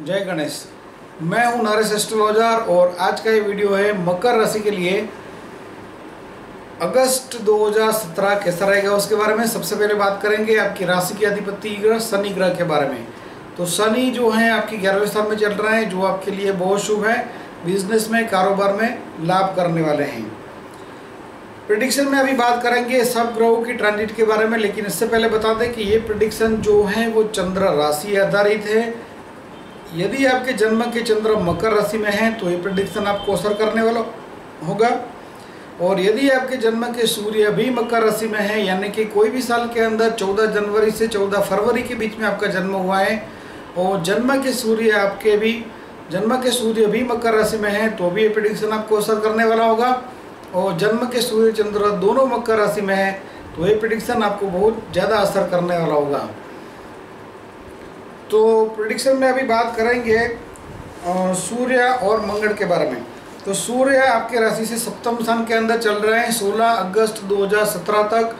जय गणेश। मैं हूँ नरेश एस्ट्रोलॉजर और आज का ये वीडियो है मकर राशि के लिए। अगस्त 2017 कैसा रहेगा उसके बारे में सबसे पहले बात करेंगे आपकी राशि के अधिपति ग्रह शनि ग्रह के बारे में। तो शनि जो है आपकी ग्यारहवें स्थान में चल रहा है, जो आपके लिए बहुत शुभ है। बिज़नेस में, कारोबार में लाभ करने वाले हैं। प्रिडिक्शन में अभी बात करेंगे सब ग्रहों की ट्रांजिट के बारे में, लेकिन इससे पहले बता दें कि ये प्रिडिक्शन जो है वो चंद्र राशि आधारित है। यदि आपके जन्म के चंद्र मकर राशि में हैं तो ये प्रिडिक्शन आपको असर करने वाला होगा। और यदि आपके जन्म के सूर्य भी मकर राशि में है, यानी कि कोई भी साल के अंदर 14 जनवरी से 14 फरवरी के बीच में आपका जन्म हुआ है, और जन्म के सूर्य आपके भी, जन्म के सूर्य भी मकर राशि में है तो भी ये प्रिडिक्शन आपको असर करने वाला होगा। और जन्म के सूर्य चंद्र दोनों मकर राशि में है तो ये प्रिडिक्शन आपको बहुत ज़्यादा असर करने वाला होगा। तो प्रिडिक्शन में अभी बात करेंगे सूर्य और मंगल के बारे में। तो सूर्य आपके राशि से सप्तम स्थान के अंदर चल रहे हैं 16 अगस्त 2017 तक।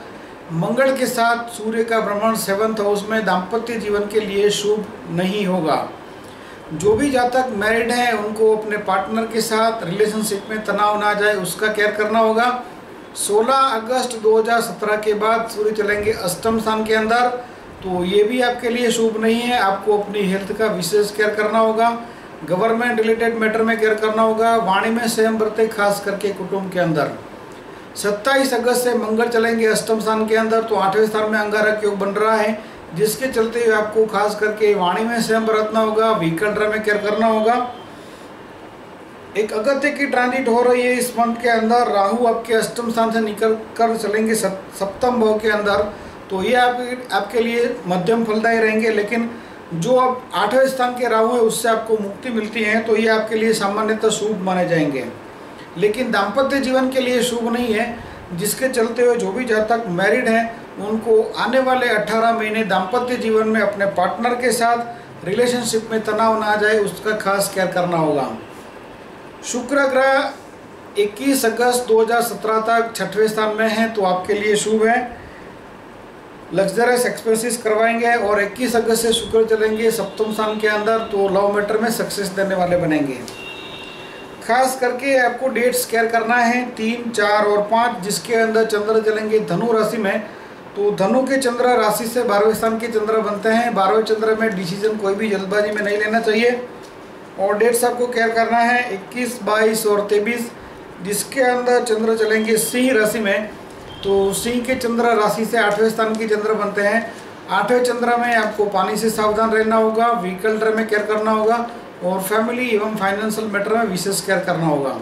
मंगल के साथ सूर्य का भ्रमण सेवन्थ हाउस में दाम्पत्य जीवन के लिए शुभ नहीं होगा। जो भी जातक मैरिड हैं, उनको अपने पार्टनर के साथ रिलेशनशिप में तनाव ना जाए, उसका केयर करना होगा। 16 अगस्त 2017 के बाद सूर्य चलेंगे अष्टम स्थान के अंदर। तो ये भी आपके लिए शुभ नहीं है। आपको अपनी हेल्थ का विशेष केयर करना होगा। गवर्नमेंट रिलेटेड मैटर में केयर करना होगा। वाणी में स्वयं बरते खास करके कुटुंब के अंदर। 27 अगस्त से मंगल चलेंगे अष्टम स्थान के अंदर तो आठवें स्थान में अंगारक योग बन रहा है, जिसके चलते आपको खास करके वाणी में स्वयं बरतना होगा व्हीकल ड्राइव में केयर करना होगा। एक अगत्य की ट्रांजिट हो रही है इस मंथ के अंदर। राहु आपके अष्टम स्थान से निकल कर चलेंगे सप्तम भाव के अंदर। तो ये आप, आपके लिए मध्यम फलदायी रहेंगे, लेकिन जो अब आठवें स्थान के राहु है, उससे आपको मुक्ति मिलती है तो ये आपके लिए सामान्यतः शुभ माने जाएँगे। लेकिन दाम्पत्य जीवन के लिए शुभ नहीं है, जिसके चलते हुए जो भी जातक मैरिड हैं, उनको आने वाले 18 महीने दाम्पत्य जीवन में अपने पार्टनर के साथ रिलेशनशिप में तनाव ना आ जाए, उसका खास केयर करना होगा। शुक्र ग्रह 21 अगस्त 2017 तक छठवें स्थान में है तो आपके लिए शुभ है। लग्जरियस एक्सपेंसिस करवाएँगे और 21 अगस्त से शुक्र चलेंगे सप्तम स्थान के अंदर तो लव मैटर में सक्सेस देने वाले बनेंगे। खास करके आपको डेट्स केयर करना है तीन चार और पाँच जिसके अंदर चंद्र चलेंगे धनु राशि में तो धनु के चंद्र राशि से बारहवें स्थान के चंद्र बनते हैं। बारहवें चंद्र में डिसीज़न कोई भी जल्दबाजी में नहीं लेना चाहिए। और डेट्स आपको केयर करना है 21, 22 और 23 जिसके अंदर चंद्र चलेंगे सिंह राशि में तो सिंह के चंद्र राशि से आठवें स्थान के चंद्र बनते हैं। आठवें चंद्र में आपको पानी से सावधान रहना होगा व्हीकल ड्राइव में केयर करना होगा और फैमिली एवं फाइनेंशियल मैटर में विशेष केयर करना होगा।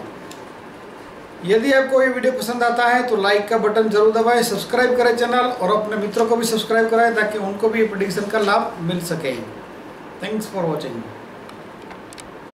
यदि आपको ये वीडियो पसंद आता है तो लाइक का बटन ज़रूर दबाएँ सब्सक्राइब करें चैनल और अपने मित्रों को भी सब्सक्राइब कराएँ ताकि उनको भी ये प्रोडिक्शन का लाभ मिल सके। Thanks for watching